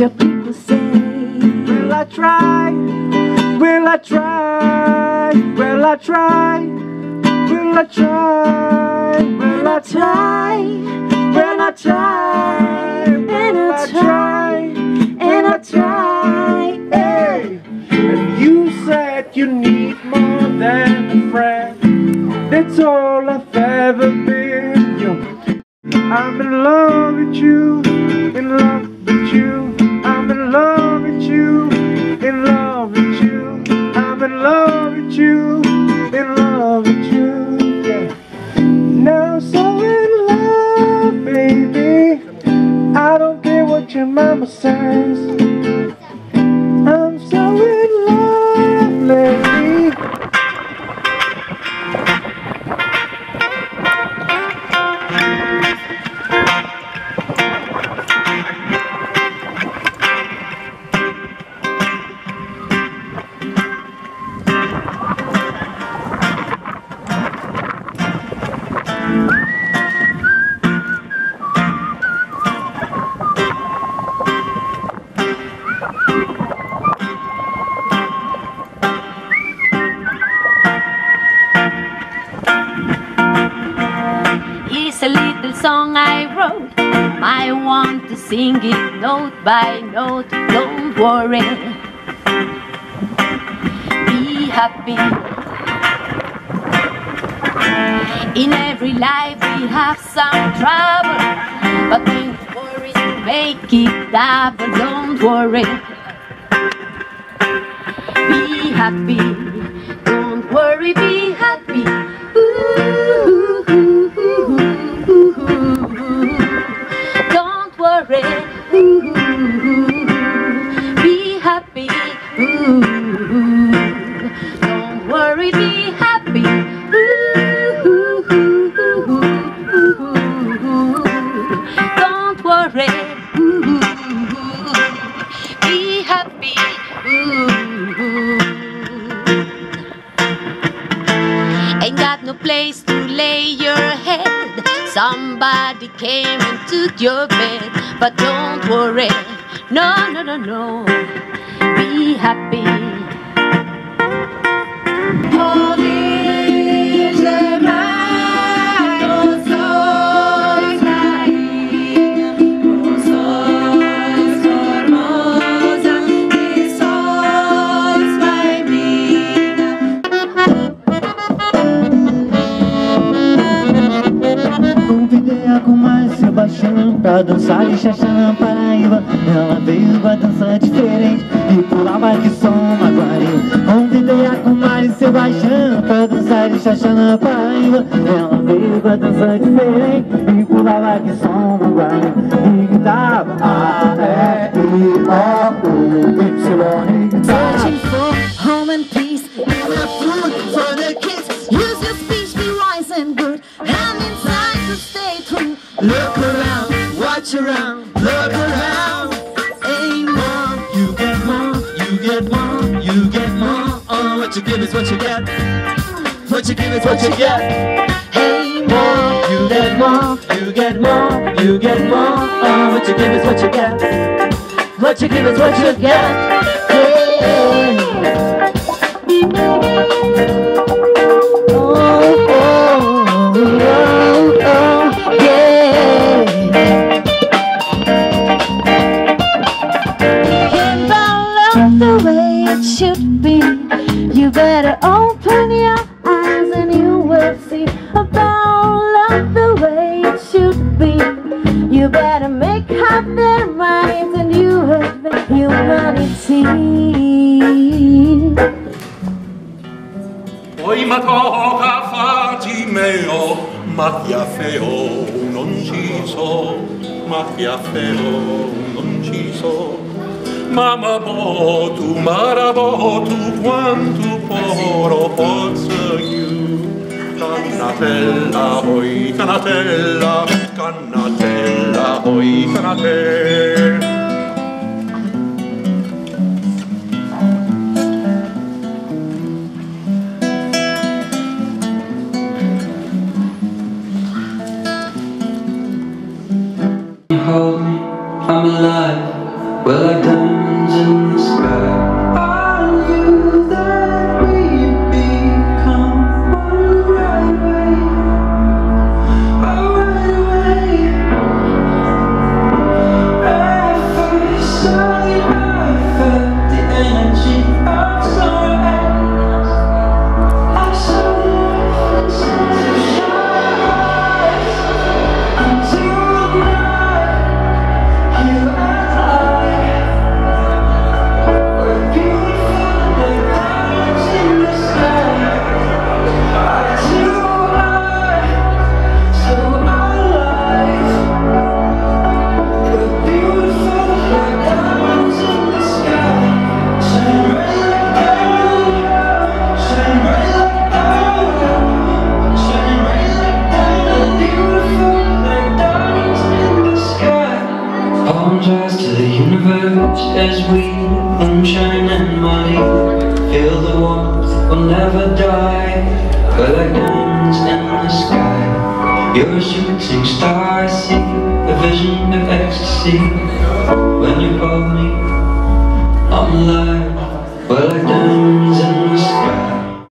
your people say? Will I try? Will I try? Will I try? Will I try? Will I try? Will I try? Will I try? Mama says. Song I wrote. I want to sing it note by note. Don't worry. Be happy. In every life we have some trouble, but when worry, make it double. Don't worry. Be happy. Don't worry. Be happy. Ain't got no place to lay your head. Somebody came and took your bed. But don't worry, no, no, no, no. Be happy. Pra dançar em Xaxã, Paraíba Ela veio com a dança diferente e pulava que som Maguari Convidei a Kumar Sebastião pra dançar em Xaxã, Paraíba Ela veio com a dança diferente e pulava que som Maguari E gritava A, E, I, O, U, Y E get more, you get more. Oh, what you give is what you get. What you give is what you get. Hey, more. You get more, you get more, you get more. Oh, what you give is what you get. What you give is what you get. Better open your eyes and you will see about love the way it should be. You better make up their minds and you have the humanity. Poi ma tocca Fatimeo, Macchiafeo non ci so, Macchiafeo non ci so. Mama botu, marabotu, quanto poro posso you Cannatella, oi, cannatella, cannatella, oi, cannatella. hold me, I'm alive. well I don't as we moonshine and money. Feel the warmth will never die. We're like diamonds in the sky. You're a shooting star, I see a vision of ecstasy. When you hold me, I'm alive. We're like diamonds